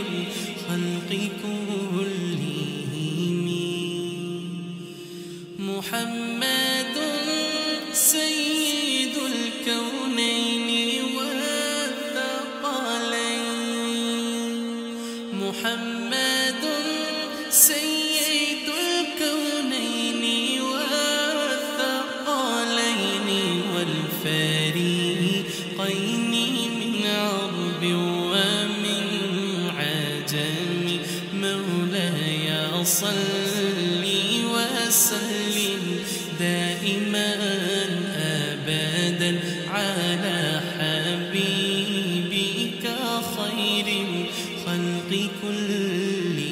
الخلق كلهم. محمد سيد الكونين والثقلين. محمد سيد صل وسلم دائما ابدا على حبيبك خير الخلق كلهم.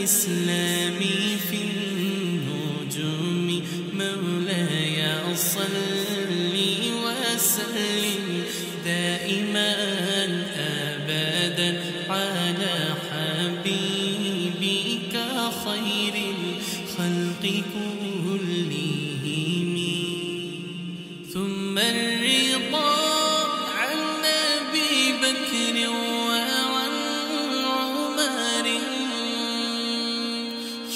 الإسلام في النجوم. مولاي صل وسلم دائما أبدا على حبيبك خير الخلق. كلهم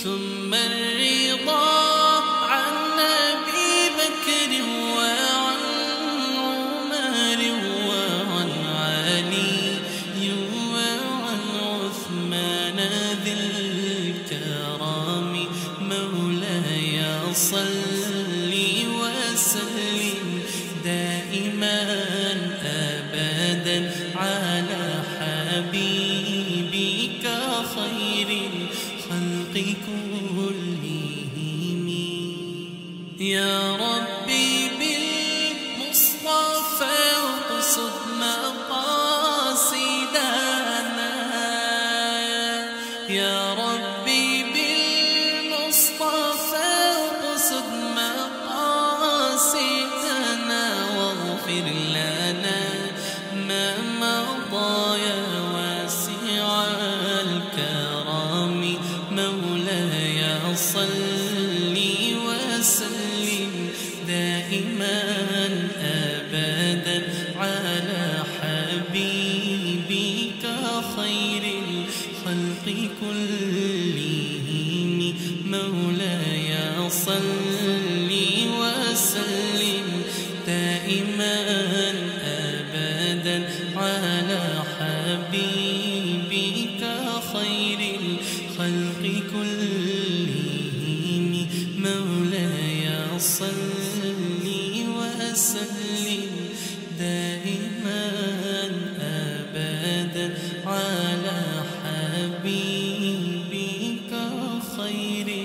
ثم الرضا عن أبي بكر وعن عمر وعن علي وعن عثمان ذي الكرام مولاي صل وسلم دائما كلهم يا ربي بالمصطفى اقصد مقاصدنا. يا مولاي صل وسلم دائما أبدا على حبيبك خير الخلق كلهم. غيري